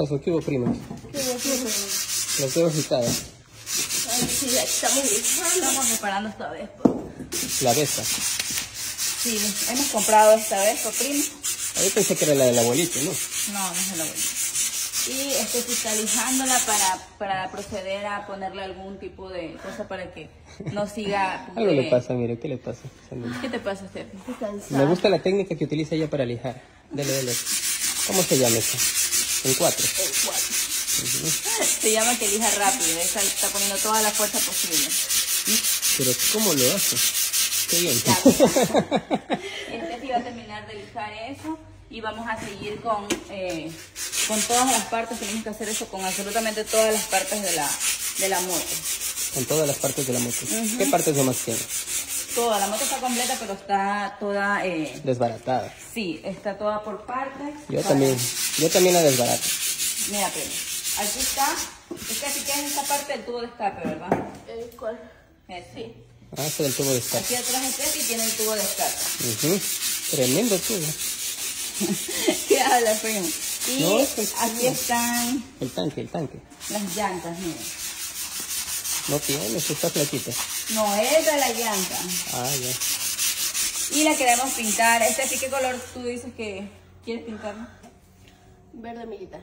pasó? ¿Qué hubo, primo? ¿Qué hubo, qué? Los veo agitadas. Ay, sí, ya estamos listos. Estamos preparando esta vez. pues. La Vespa. Sí, hemos comprado esta vez, por primo. A yo pensé que era la del abuelito, ¿no? No, no es el abuelo. Y estoy fiscalizándola para, para proceder a ponerle algún tipo de cosa para que no siga. Algo le pasa, mire, ¿qué le pasa? ¿Qué te pasa, cansada. Me gusta la técnica que utiliza ella para lijar. Dele, dele. ¿Cómo se llama esa? En cuatro. El cuatro. Se llama que elija rápido. Esa está poniendo toda la fuerza posible. Pero ¿cómo lo hace? Qué bien. Este sí va a terminar de lijar eso y vamos a seguir con, eh, con todas las partes. Tenemos que hacer eso con absolutamente todas las partes de la, de la moto. Con todas las partes de la moto. Ujú. ¿Qué partes nomás tiene? Toda, la moto está completa, pero está toda, eh, Desbaratada. sí, está toda por partes. Yo Para- también, yo también la desbarato. Mira, primo, aquí está, es que aquí tienes esta parte del tubo de escape, ¿verdad? Eh, ¿Cuál? Ese. Ah, ese del tubo de escape. Aquí atrás está este y tiene el tubo de escape. Tremendo tubo. ¿Qué habla, primo? Y No, es que- aquí están El tanque, el tanque. las llantas, mira. No tiene, está flaquita. No, es la llanta. Ah, ya. Y la queremos pintar. Este sí, ¿qué color tú dices que quieres pintar? Verde militar.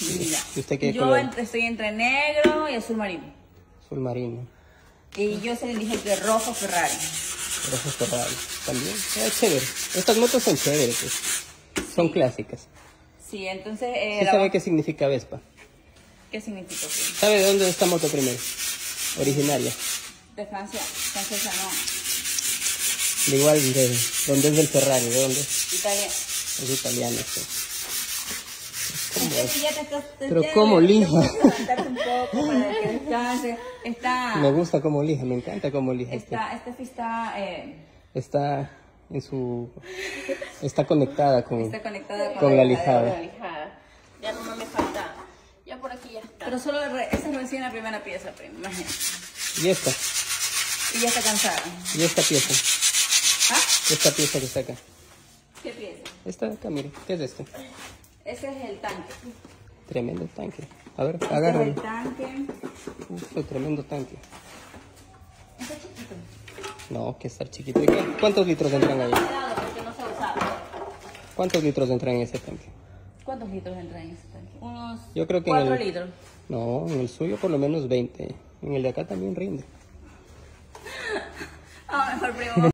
Mira. ¿Y usted qué Yo color? entre- estoy entre negro y azul marino. Azul marino. Y yo se le dije que rojo Ferrari. Rojo Ferrari. También. Es chévere. Estas motos son chéveres. pues. Son clásicas. Sí, entonces, eh, ¿Sí la- sabe qué significa Vespa? ¿qué significa? ¿Sabe de dónde es esta moto primero? Originaria. De Francia, francesa no, De igual, de dónde es del Ferrari, ¿de dónde? Italia. Es italiano. sí. Te estás- te- Pero ¿cómo deberías lija? levantarte un poco para que descanse. Está, Me gusta cómo lija, me encanta cómo lija. Este. está, este sí está, eh, Está en su... Está conectada con... está conectada con, Con la lijada. La lijada. Ya no me falta. Ya por aquí ya está. Pero solo re- esa es recién la primera pieza, primo, imagínate. Y esta, Y ya está cansada. y esta pieza, ¿Ah? esta pieza que está acá. ¿Qué pieza? Esta acá, mire, ¿qué es esto? Ese es el tanque. Tremendo tanque. A ver, Este es el tanque. Uf, tremendo tanque. Está chiquito. No, que estar chiquito. ¿Y qué- ¿Cuántos litros entran ahí? Cuidado porque no se usaba. ¿Cuántos litros entran en ese tanque? ¿Cuántos litros entran en ese tanque? Unos Yo creo que en 4 el- litros. No, en el suyo por lo menos 20. En el de acá también rinde. Ah, mejor primo.